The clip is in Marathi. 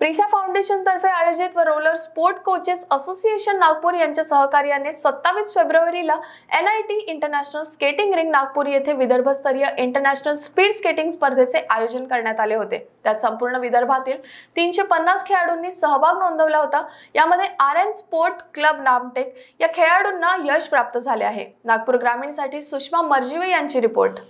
प्रिशा फाउंडेशनतर्फे आयोजित व roller sport coaches association Nagpur यांच्या सहकार्याने सत्तावीस फेब्रुवारीला N I T international skating ring Nagpur येथे विदर्भस्तरीय इंटरनॅशनल स्पीड स्केटिंग स्पर्धेचे आयोजन करण्यात आले होते. त्यात संपूर्ण विदर्भातील तीनशे पन्नास खेळाडूंनी सहभाग नोंदवला होता. यामध्ये आर एन स्पोर्ट क्लब नामटेक या खेळाडूंना यश प्राप्त झाले आहे. नागपूर ग्रामीणसाठी सुषमा मर्जीवे यांची रिपोर्ट.